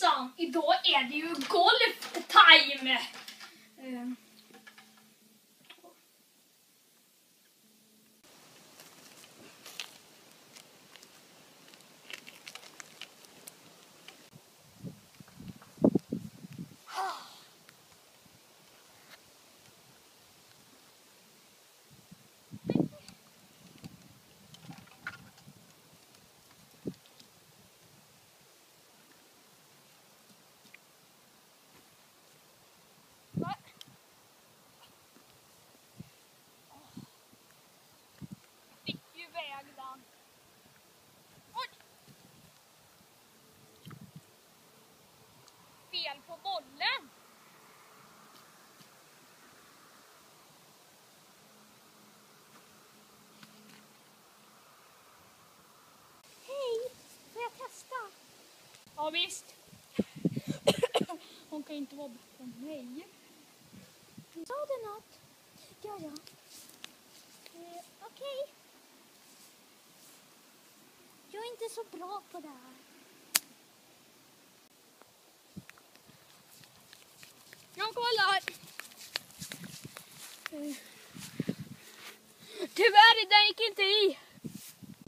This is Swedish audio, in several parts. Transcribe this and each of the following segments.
hejsan! Idag är det ju golf-time! Ja visst. Hon kan inte vara bättre än mig. Sa du något? Ja, ja. Eh, Okej. Jag är inte så bra på det här. Jag kollar. Tyvärr, den gick inte i.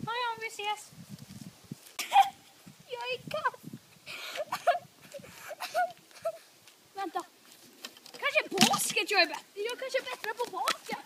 Ja, ja, vi ses. påsk jag är bättre. Jag kanske är bättre på baka.